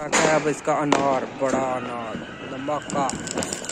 है। अब इसका अनार बड़ा अनार मक्का का।